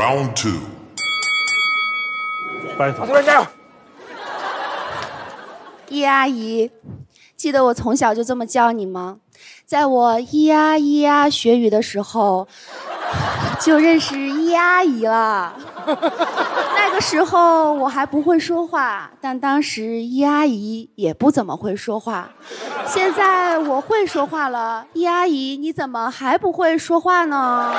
Round two. 白头主任加油！叶阿姨，记得我从小就这么叫你吗？在我咿呀咿呀学语的时候，就认识叶阿姨了。那个时候我还不会说话，但当时叶阿姨也不怎么会说话。现在我会说话了，叶阿姨你怎么还不会说话呢？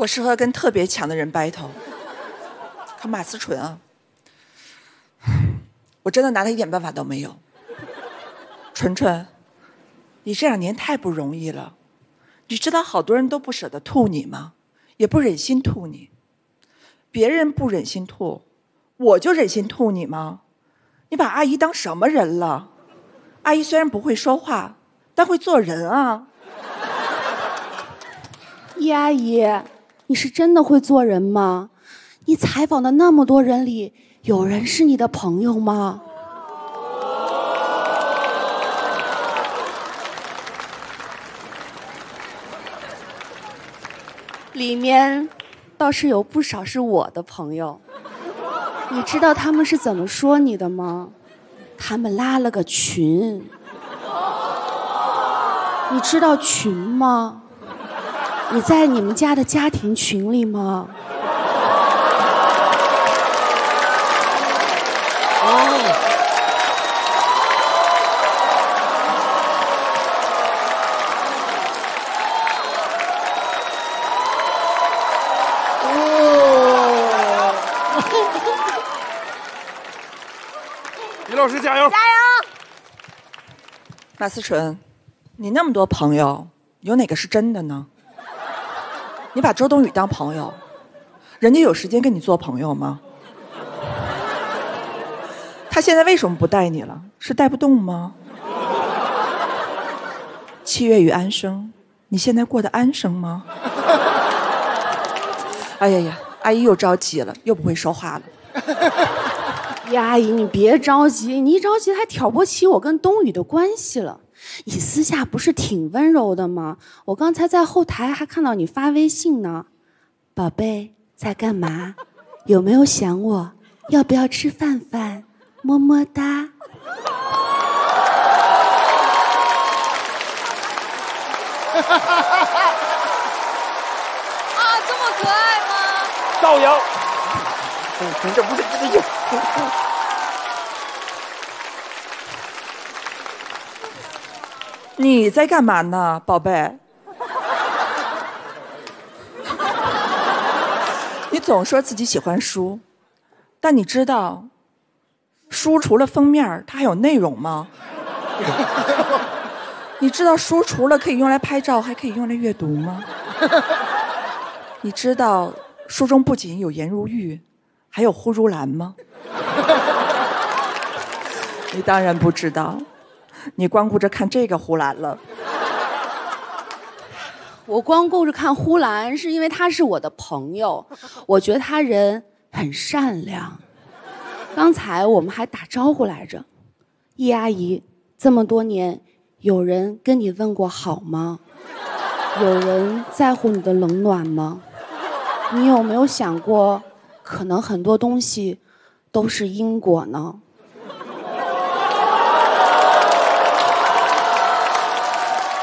我适合跟特别强的人 battle。可马思纯啊，我真的拿他一点办法都没有。纯纯，你这两年太不容易了，你知道好多人都不舍得吐你吗？也不忍心吐你，别人不忍心吐，我就忍心吐你吗？你把阿姨当什么人了？阿姨虽然不会说话，但会做人啊。叶阿姨，你是真的会做人吗？你采访的那么多人里，有人是你的朋友吗？里面倒是有不少是我的朋友。你知道他们是怎么说你的吗？他们拉了个群。你知道群吗？你在你们家的家庭群里吗？哦 李老师加油！马思纯，你那么多朋友，有哪个是真的呢？你把周冬雨当朋友，人家有时间跟你做朋友吗？他现在为什么不带你了？是带不动吗？七月与安生，你现在过得安生吗？哎呀呀，阿姨又着急了，又不会说话了。呀阿姨，你别着急，你一着急还挑拨起我跟冬雨的关系了。你私下不是挺温柔的吗？我刚才在后台还看到你发微信呢，宝贝在干嘛？有没有想我？要不要吃饭饭？么么哒。啊，这么可爱吗？造谣！你 这不是这个你在干嘛呢，宝贝？你总说自己喜欢书，但你知道，书除了封面它还有内容吗？你知道书除了可以用来拍照，还可以用来阅读吗？你知道书中不仅有颜如玉，还有呼如兰吗？你当然不知道，你光顾着看这个呼兰了。我光顾着看呼兰，是因为他是我的朋友，我觉得他人很善良。刚才我们还打招呼来着，易阿姨，这么多年，有人跟你问过好吗？有人在乎你的冷暖吗？你有没有想过，可能很多东西都是因果呢？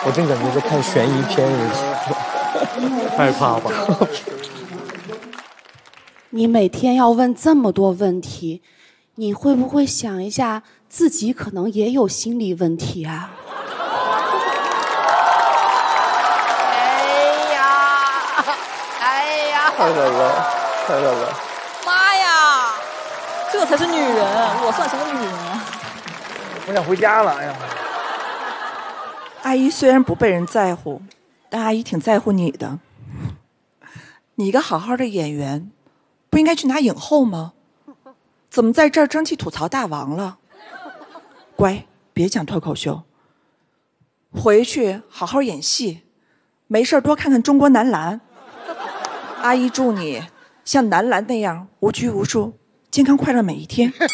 我真感觉在看悬疑片，害怕吧？你每天要问这么多问题，你会不会想一下自己可能也有心理问题啊？哎呀，哎呀，太冷了，太冷了。妈呀，这才是女人，我算什么女人啊？我想回家了，哎呀！阿姨虽然不被人在乎，但阿姨挺在乎你的。你一个好好的演员，不应该去拿影后吗？怎么在这儿争气吐槽大王了？乖，别讲脱口秀，回去好好演戏，没事儿多看看中国男篮。阿姨祝你像男篮那样无拘无束，健康快乐每一天。Round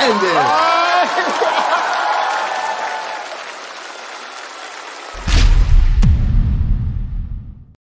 ended.